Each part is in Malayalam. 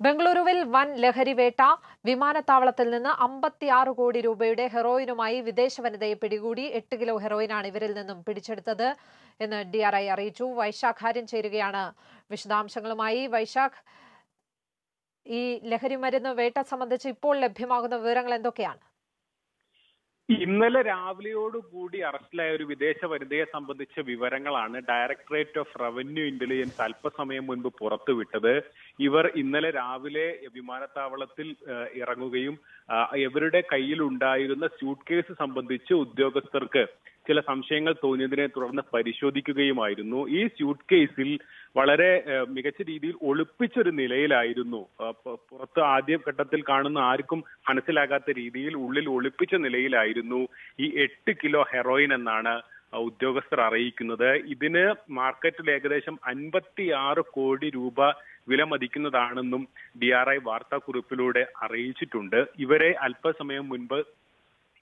ബംഗളൂരുവിൽ വൻ ലഹരിവേട്ട വിമാനത്താവളത്തിൽ നിന്ന് അമ്പത്തിയാറ് കോടി രൂപയുടെ ഹെറോയിനുമായി വിദേശ വനിതയെ പിടികൂടി എട്ട് കിലോ ഹെറോയിനാണ് ഇവരിൽ നിന്നും പിടിച്ചെടുത്തത് എന്ന് ഡി ആർ ഐ അറിയിച്ചു. വൈശാഖ് ഹാര്യം ചേരുകയാണ്. വിശദാംശങ്ങളുമായി വൈശാഖ്. ഈ ലഹരി മരുന്ന് വേട്ട സംബന്ധിച്ച് ഇപ്പോൾ ലഭ്യമാകുന്ന വിവരങ്ങൾ എന്തൊക്കെയാണ്? ഇന്നലെ രാവിലെയോടുകൂടി അറസ്റ്റിലായ ഒരു വിദേശ വനിതയെ സംബന്ധിച്ച വിവരങ്ങളാണ് ഡയറക്ടറേറ്റ് ഓഫ് റവന്യൂ ഇന്റലിജൻസ് അല്പസമയം മുൻപ് പുറത്തുവിട്ടത്. ഇവർ ഇന്നലെ രാവിലെ വിമാനത്താവളത്തിൽ ഇറങ്ങുകയും ഇവരുടെ കയ്യിൽ ഉണ്ടായിരുന്ന സ്യൂട്ട് കേസ് സംബന്ധിച്ച് ഉദ്യോഗസ്ഥർക്ക് ചില സംശയങ്ങൾ തോന്നിയതിനെ തുടർന്ന് പരിശോധിക്കുകയുമായിരുന്നു. ഈ സ്യൂട്ട് കേസിൽ വളരെ മികച്ച രീതിയിൽ ഒളിപ്പിച്ചൊരു നിലയിലായിരുന്നു. പുറത്ത് ആദ്യ ഘട്ടത്തിൽ കാണുന്ന ആർക്കും മനസ്സിലാകാത്ത രീതിയിൽ ഉള്ളിൽ ഒളിപ്പിച്ച നിലയിലായിരുന്നു. ഈ എട്ട് കിലോ ഹെറോയിൻ എന്നാണ് ഉദ്യോഗസ്ഥർ അറിയിക്കുന്നത്. ഇതിന് മാർക്കറ്റിൽ ഏകദേശം അൻപത്തിയാറ് കോടി രൂപ വില മതിക്കുന്നതാണെന്നും ഡി ആർ ഐ വാർത്താക്കുറിപ്പിലൂടെ അറിയിച്ചിട്ടുണ്ട്. ഇവരെ അല്പസമയം മുൻപ്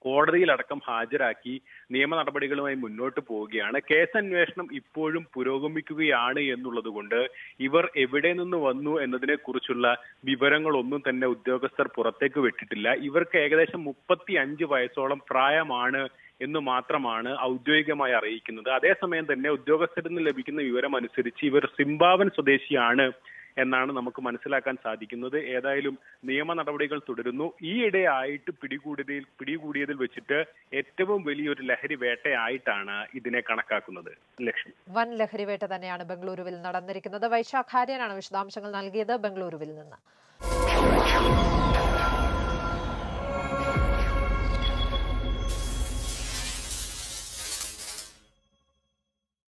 കോടതിയിലടക്കം ഹാജരാക്കി നിയമ നടപടികളുമായി മുന്നോട്ട് പോവുകയാണ്. കേസന്വേഷണം ഇപ്പോഴും പുരോഗമിക്കുകയാണ് എന്നുള്ളത് കൊണ്ട് ഇവർ എവിടെ നിന്ന് വന്നു എന്നതിനെ കുറിച്ചുള്ള വിവരങ്ങളൊന്നും തന്നെ ഉദ്യോഗസ്ഥർ പുറത്തേക്ക് വിട്ടിട്ടില്ല. ഇവർക്ക് ഏകദേശം മുപ്പത്തി അഞ്ച് വയസ്സോളം പ്രായമാണ് എന്ന് മാത്രമാണ് ഔദ്യോഗികമായി അറിയിക്കുന്നത്. അതേസമയം തന്നെ ഉദ്യോഗസ്ഥരിൽ നിന്ന് ലഭിക്കുന്ന വിവരം അനുസരിച്ച് ഇവർ സിംബാവൻ സ്വദേശിയാണ് എന്നാണ് നമുക്ക് മനസ്സിലാക്കാൻ സാധിക്കുന്നത്. ഏതായാലും നിയമ നടപടികൾ തുടരുന്നു. ഈയിടെ ആയിട്ട് പിടികൂടിയതിൽ പിടികൂടിയതിൽ വെച്ചിട്ട് ഏറ്റവും വലിയൊരു ലഹരി വേട്ടയായിട്ടാണ് ഇതിനെ കണക്കാക്കുന്നത്. ലക്ഷ്മി. വൻ ലഹരി വേട്ട തന്നെയാണ് ബംഗളൂരുവിൽ നടന്നിരിക്കുന്നത്. വൈശാഖാര്യനാണ് വിശദാംശങ്ങൾ നൽകിയത്. ബംഗളൂരുവിൽ നിന്ന്.